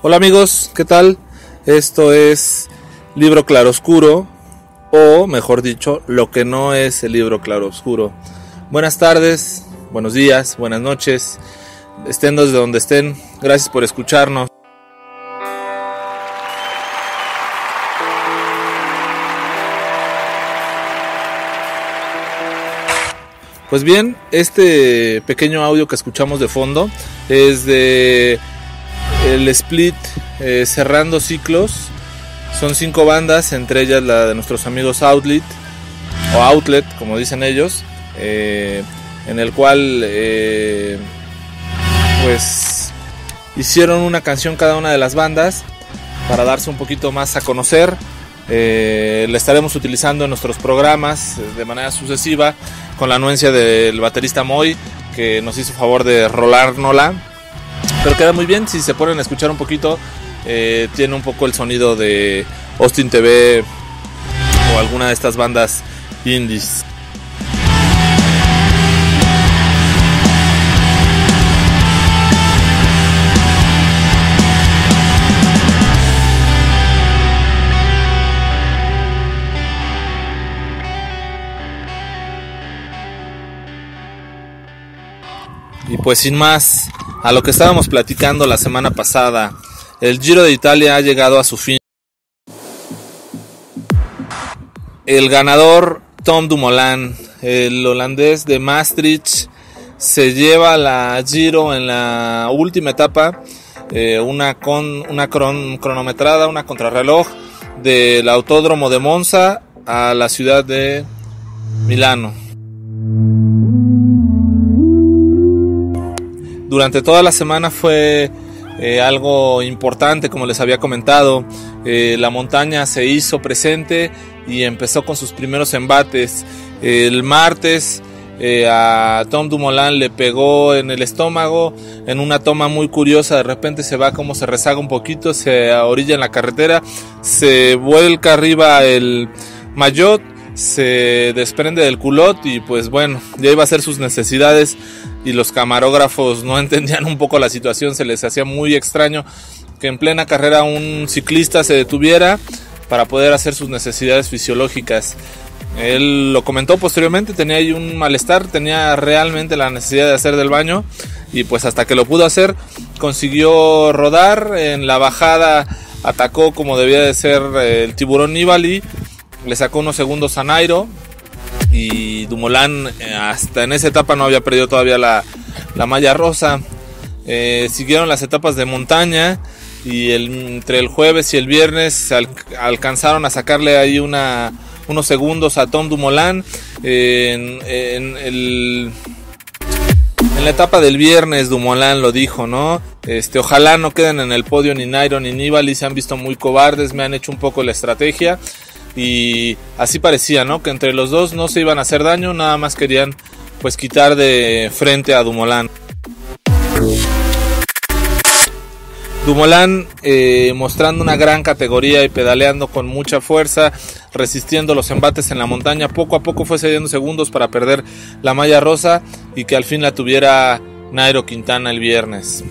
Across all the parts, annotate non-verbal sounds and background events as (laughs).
Hola amigos, ¿qué tal? Esto es Libro Claroscuro, o mejor dicho, lo que no es el libro Claroscuro. Buenas tardes, buenos días, buenas noches, estén desde donde estén, gracias por escucharnos. Pues bien, este pequeño audio que escuchamos de fondo es de el split eh, Cerrando Ciclos. Son cinco bandas, entre ellas la de nuestros amigos Outlet, o Outlet, como dicen ellos, eh, en el cual eh, pues hicieron una canción cada una de las bandas para darse un poquito más a conocer. la estaremos utilizando en nuestros programas de manera sucesiva con la anuencia del baterista Moy que nos hizo favor de rolárnosla pero queda muy bien si se ponen a escuchar un poquito. Eh, tiene un poco el sonido de Austin TV o alguna de estas bandas indies. Pues sin más, a lo que estábamos platicando la semana pasada, el Giro de Italia ha llegado a su fin. El ganador Tom Dumoulin, el holandés de Maastricht, se lleva la Giro en la última etapa, eh, una, con, una cronometrada, una contrarreloj del Autódromo de Monza a la ciudad de Milano. Durante toda la semana fue eh, algo importante, como les había comentado. Eh, la montaña se hizo presente y empezó con sus primeros embates. El martes eh, a Tom Dumoulin le pegó en el estómago en una toma muy curiosa. De repente se va como se rezaga un poquito, se orilla en la carretera, se vuelca arriba el maillot se desprende del culot y pues bueno, ya iba a hacer sus necesidades y los camarógrafos no (laughs) entendían un poco la situación, se les hacía muy extraño que en plena carrera un ciclista se detuviera para poder hacer sus necesidades fisiológicas. Él lo comentó posteriormente, tenía ahí un malestar, tenía realmente la necesidad de hacer del baño y pues hasta que lo pudo hacer consiguió rodar, en la bajada atacó como debía de ser el tiburón Nibali le sacó unos segundos a Nairo y Dumoulin eh, hasta en esa etapa no había perdido todavía la, malla rosa. Eh, siguieron las etapas de montaña y entre el jueves y el viernes alcanzaron a sacarle ahí una, unos segundos a Tom Dumoulin. en, en, la etapa del viernes Dumoulin lo dijo, ¿no? Este, ojalá no queden en el podio ni Nairo ni Nibali, se han visto muy cobardes, me han hecho un poco la estrategia y así parecía, ¿no? Que entre los dos no se iban a hacer daño, nada más querían pues quitar de frente a Dumoulin. Dumoulin eh, mostrando una gran categoría y pedaleando con mucha fuerza, resistiendo los embates en la montaña, poco a poco fue cediendo segundos para perder la malla rosa y que al fin la tuviera Nairo Quintana el viernes.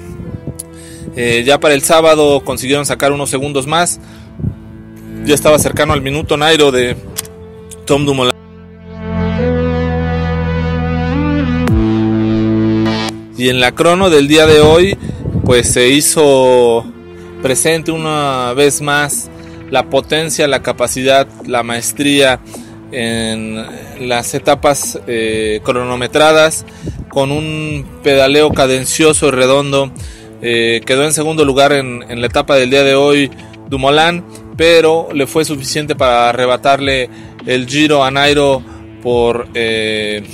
Eh, ya para el sábado consiguieron sacar unos segundos más, ya estaba cercano al minuto Nairo de Tom Dumoulin. Y en la crono del día de hoy, pues se hizo presente una vez más la potencia, la capacidad, la maestría en las etapas eh, cronometradas con un pedaleo cadencioso y redondo. Eh, quedó en segundo lugar en, en, la etapa del día de hoy Dumoulin pero le fue suficiente para arrebatarle el giro a Nairo por 31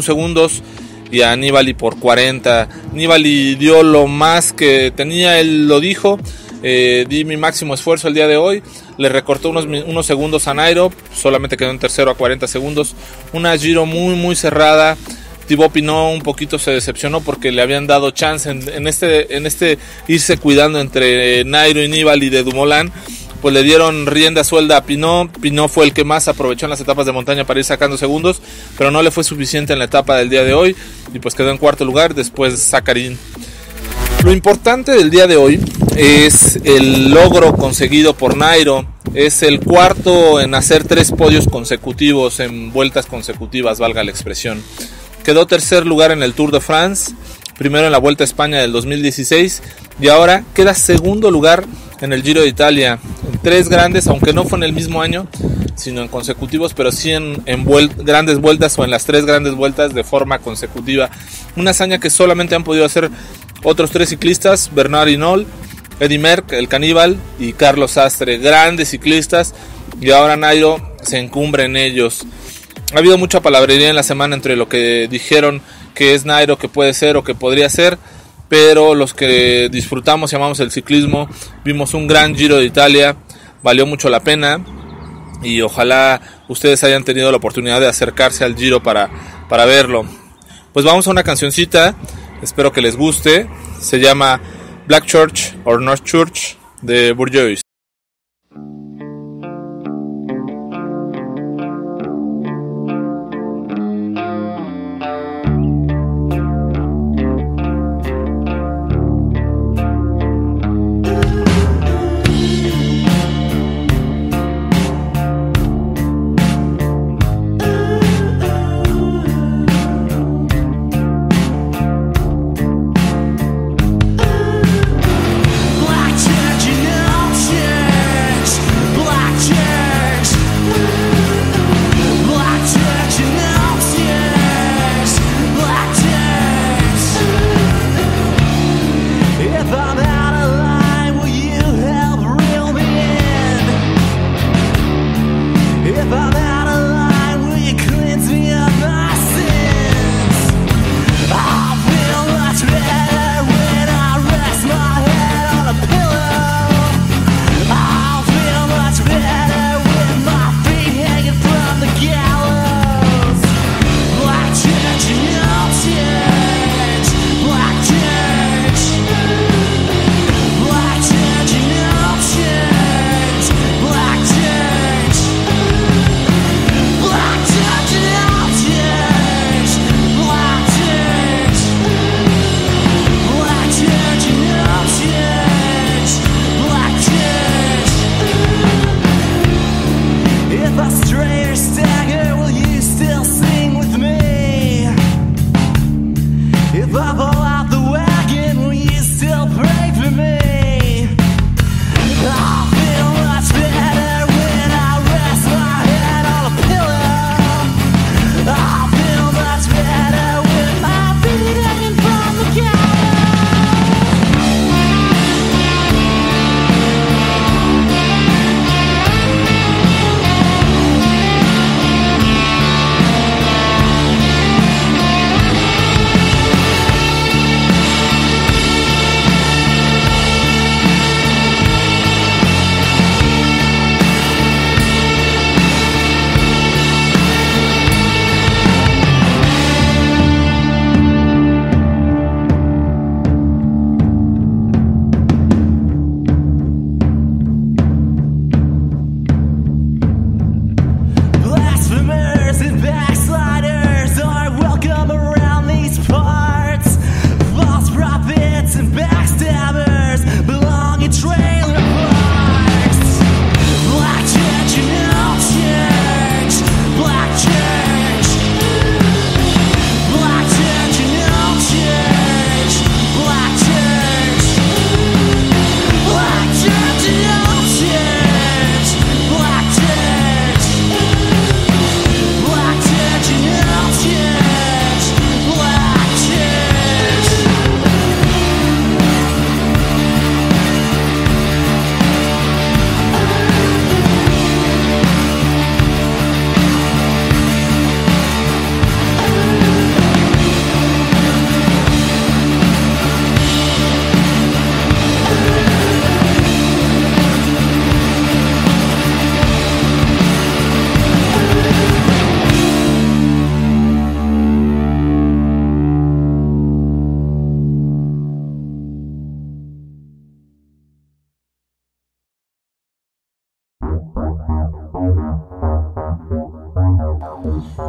eh, segundos y a Nibali por 40. Nibali dio lo más que tenía, él lo dijo. Eh, di mi máximo esfuerzo el día de hoy. Le recortó unos, unos segundos a Nairo, solamente quedó en tercero a 40 segundos. Una giro muy, muy cerrada. Thibaut Pinot un poquito se decepcionó porque le habían dado chance en, este, en este irse cuidando entre Nairo y Nibali de Dumoulin pues le dieron rienda suelda a Pinot. Pinot fue el que más aprovechó en las etapas de montaña para ir sacando segundos, pero no le fue suficiente en la etapa del día de hoy y pues quedó en cuarto lugar después Zacarín. Lo importante del día de hoy es el logro conseguido por Nairo. Es el cuarto en hacer tres podios consecutivos en vueltas consecutivas, valga la expresión. Quedó tercer lugar en el Tour de France, primero en la Vuelta a España del 2016 y ahora queda segundo lugar en el Giro de Italia. Tres grandes, aunque no fue en el mismo año, sino en consecutivos, pero sí en, grandes vueltas o en las tres grandes vueltas de forma consecutiva. Una hazaña que solamente han podido hacer otros tres ciclistas, Bernard Hinault, Eddie Merck, el caníbal, y Carlos Astre, grandes ciclistas, y ahora Nairo se encumbre en ellos. Ha habido mucha palabrería en la semana entre lo que dijeron que es Nairo, que puede ser o que podría ser, pero los que disfrutamos y amamos el ciclismo, vimos un gran Giro de Italia, valió mucho la pena y ojalá ustedes hayan tenido la oportunidad de acercarse al Giro para, para verlo. Pues vamos a una cancioncita, espero que les guste, se llama Black Church or North Church de Bourgeois.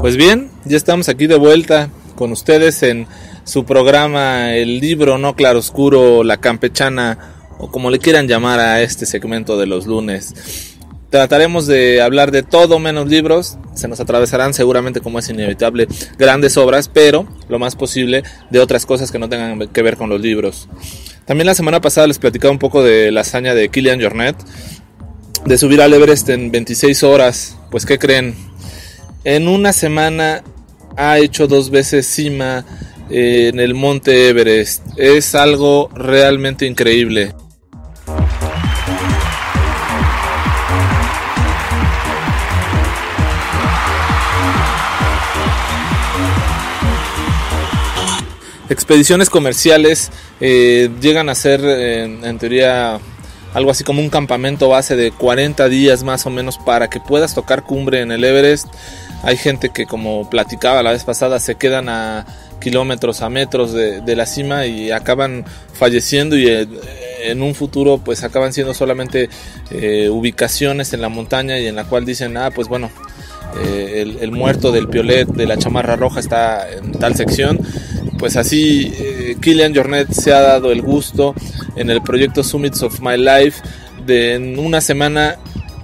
Pues bien, ya estamos aquí de vuelta con ustedes en su programa El libro no claroscuro, la campechana o como le quieran llamar a este segmento de los lunes. Trataremos de hablar de todo menos libros, se nos atravesarán seguramente como es inevitable grandes obras, pero lo más posible de otras cosas que no tengan que ver con los libros. También la semana pasada les platicaba un poco de la hazaña de Kilian Jornet, de subir al Everest en 26 horas. Pues ¿qué creen? En una semana ha hecho dos veces cima en el monte Everest. Es algo realmente increíble. Expediciones comerciales eh, llegan a ser en teoría algo así como un campamento base de 40 días más o menos para que puedas tocar cumbre en el Everest. Hay gente que como platicaba la vez pasada se quedan a kilómetros, a metros de, la cima y acaban falleciendo y eh, en un futuro pues acaban siendo solamente eh, ubicaciones en la montaña y en la cual dicen, ah pues bueno, eh, el, muerto del piolet de la chamarra roja está en tal sección pues así eh, Killian Jornet se ha dado el gusto en el proyecto Summits of My Life de en una semana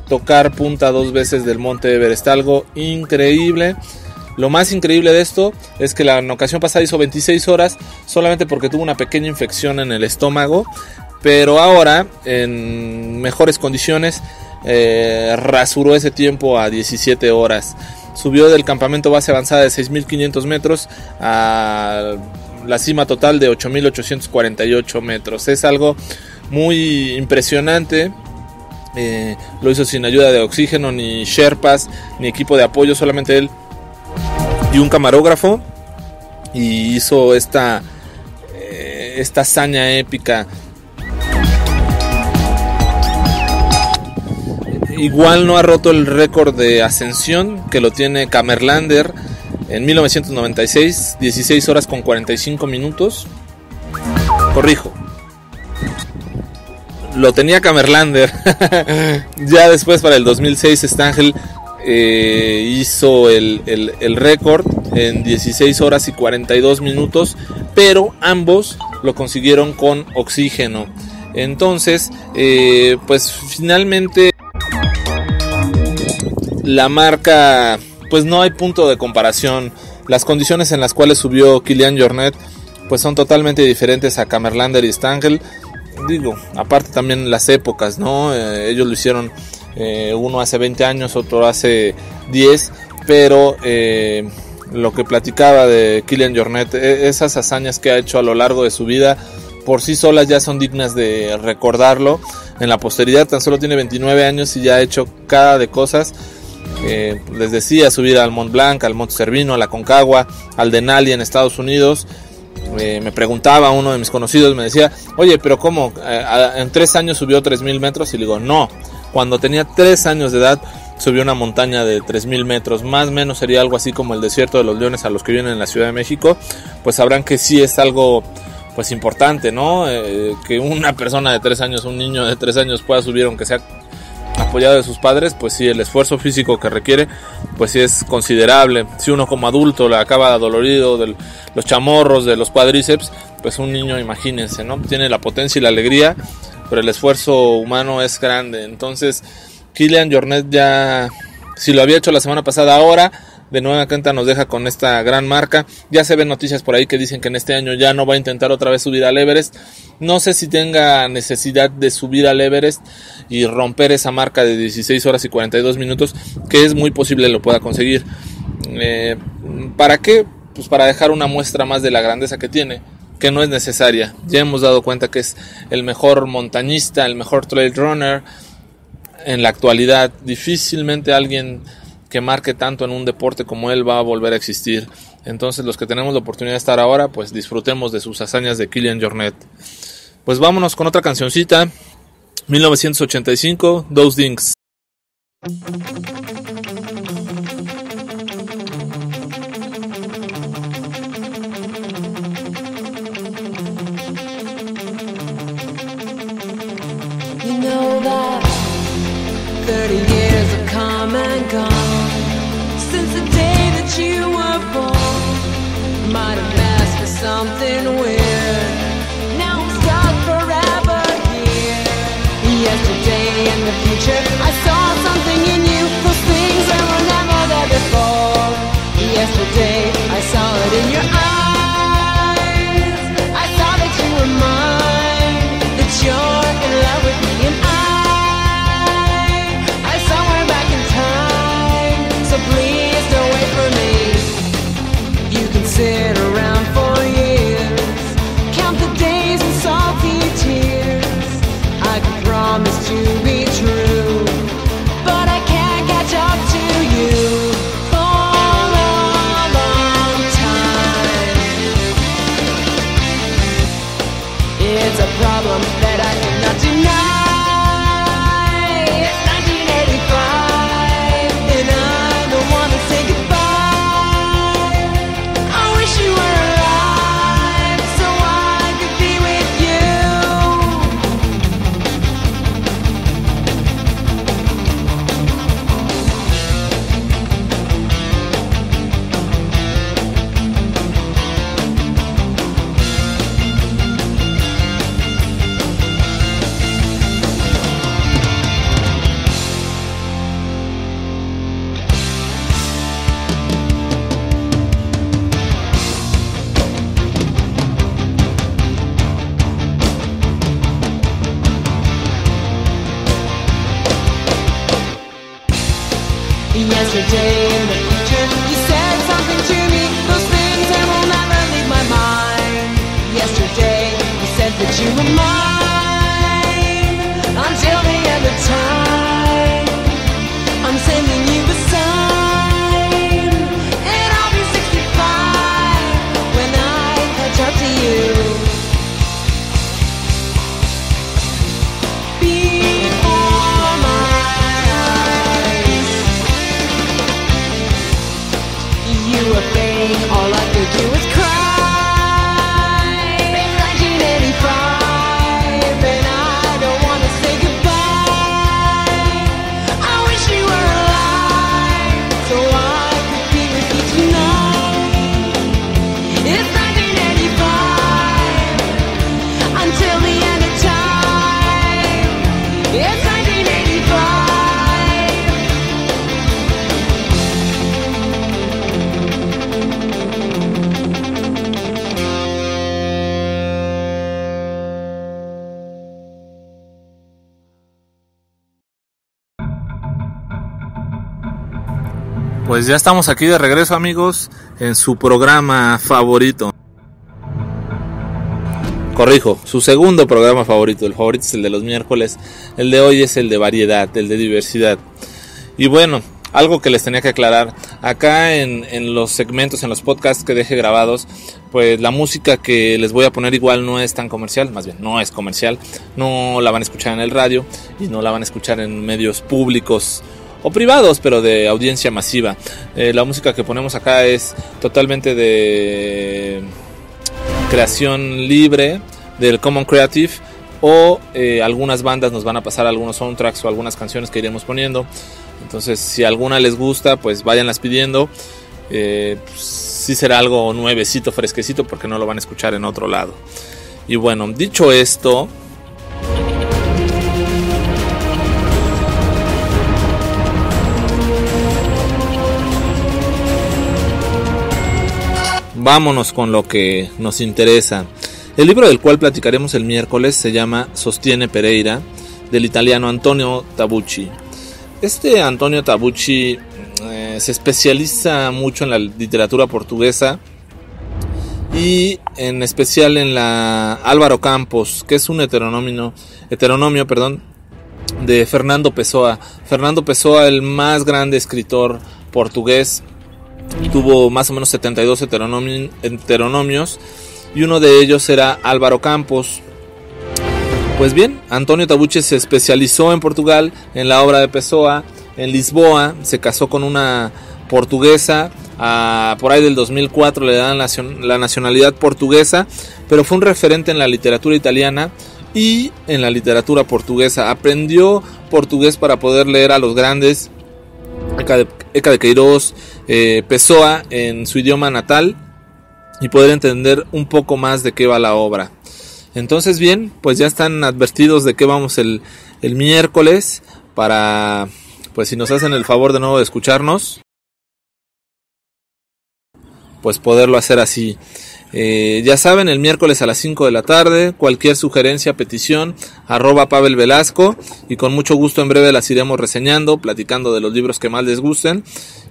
tocar punta dos veces del monte Everest, algo increíble. Lo más increíble de esto es que la ocasión pasada hizo 26 horas solamente porque tuvo una pequeña infección en el estómago, pero ahora en mejores condiciones eh, rasuró ese tiempo a 17 horas subió del campamento base avanzada de 6.500 metros a la cima total de 8.848 metros. Es algo muy impresionante. Eh, lo hizo sin ayuda de oxígeno, ni Sherpas, ni equipo de apoyo, solamente él y un camarógrafo. Y hizo esta, eh, esta hazaña épica Igual no ha roto el récord de ascensión que lo tiene Camerlander en 1996, 16 horas con 45 minutos. Corrijo. Lo tenía Camerlander. (laughs) ya después para el 2006 Stangel eh, hizo el, el récord en 16 horas y 42 minutos, pero ambos lo consiguieron con oxígeno. Entonces, eh, pues finalmente la marca, pues no hay punto de comparación. Las condiciones en las cuales subió Kilian Jornet, pues son totalmente diferentes a Camerlander y Stangel. Digo, aparte también las épocas, ¿no? Eh, ellos lo hicieron eh, uno hace 20 años, otro hace 10, pero eh, lo que platicaba de Kilian Jornet, e, esas hazañas que ha hecho a lo largo de su vida, por sí solas ya son dignas de recordarlo. En la posteridad tan solo tiene 29 años y ya ha hecho cada de cosas les decía, subir al Mont Blanc, al Monte Cervino, a la Concagua, al Denali en Estados Unidos. Eh, me preguntaba uno de mis conocidos, me decía, oye, pero ¿cómo? Eh, en tres años subió 3.000 metros y le digo, no, cuando tenía tres años de edad subió una montaña de 3.000 metros, más o menos sería algo así como el desierto de los leones a los que vienen en la Ciudad de México, pues sabrán que sí es algo pues importante, ¿no? que una persona de tres años, un niño de tres años pueda subir aunque sea apoyado de sus padres, pues sí, el esfuerzo físico que requiere, pues sí es considerable. Si uno como adulto le acaba dolorido de los chamorros, de los cuádriceps, pues un niño, imagínense, ¿no? Tiene la potencia y la alegría, pero el esfuerzo humano es grande. Entonces, Kilian Jornet ya, si lo había hecho la semana pasada, ahora de nueva cuenta nos deja con esta gran marca. Ya se ven noticias por ahí que dicen que en este año ya no va a intentar otra vez subir al Everest. No sé si tenga necesidad de subir al Everest y romper esa marca de 16 horas y 42 minutos, que es muy posible lo pueda conseguir. Eh, ¿Para qué? Pues para dejar una muestra más de la grandeza que tiene, que no es necesaria. Ya hemos dado cuenta que es el mejor montañista, el mejor trail runner. En la actualidad, difícilmente alguien que marque tanto en un deporte como él va a volver a existir. Entonces los que tenemos la oportunidad de estar ahora, pues disfrutemos de sus hazañas de Killian Jornet. Pues vámonos con otra cancioncita. 1985, Those Dings. Yesterday in the future, you said something to me. Pues ya estamos aquí de regreso amigos en su programa favorito. Corrijo, su segundo programa favorito. El favorito es el de los miércoles. El de hoy es el de variedad, el de diversidad. Y bueno, algo que les tenía que aclarar. Acá en, en los segmentos, en los podcasts que deje grabados, pues la música que les voy a poner igual no es tan comercial, más bien no es comercial. No la van a escuchar en el radio y no la van a escuchar en medios públicos o privados, pero de audiencia masiva. Eh, la música que ponemos acá es totalmente de creación libre del Common Creative o eh, algunas bandas nos van a pasar algunos soundtracks o algunas canciones que iremos poniendo. Entonces, si alguna les gusta, pues váyanlas pidiendo. Eh, pues, sí será algo nuevecito, fresquecito, porque no lo van a escuchar en otro lado. Y bueno, dicho esto, vámonos con lo que nos interesa. El libro del cual platicaremos el miércoles se llama Sostiene Pereira, del italiano Antonio Tabucci. Este Antonio Tabucci eh, se especializa mucho en la literatura portuguesa y en especial en la Álvaro Campos, que es un heteronomio, heteronomio perdón, de Fernando Pessoa. Fernando Pessoa, el más grande escritor portugués, tuvo más o menos 72 heteronomi heteronomios y uno de ellos era Álvaro Campos. Pues bien, Antonio Tabucci se especializó en Portugal, en la obra de Pessoa, en Lisboa, se casó con una portuguesa, por ahí del 2004 le dan la nacionalidad portuguesa, pero fue un referente en la literatura italiana y en la literatura portuguesa. Aprendió portugués para poder leer a los grandes, Eca de Queiroz, eh, Pessoa en su idioma natal y poder entender un poco más de qué va la obra. Entonces bien, pues ya están advertidos de qué vamos el, el miércoles para, pues si nos hacen el favor de nuevo de escucharnos, pues poderlo hacer así. Eh, ya saben, el miércoles a las 5 de la tarde, cualquier sugerencia, petición, arroba Pavel Velasco y con mucho gusto en breve las iremos reseñando, platicando de los libros que más les gusten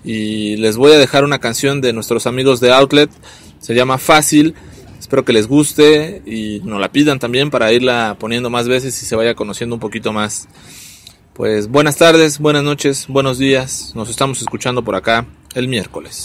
y les voy a dejar una canción de nuestros amigos de Outlet, se llama Fácil, espero que les guste y nos la pidan también para irla poniendo más veces y se vaya conociendo un poquito más. Pues buenas tardes, buenas noches, buenos días, nos estamos escuchando por acá el miércoles.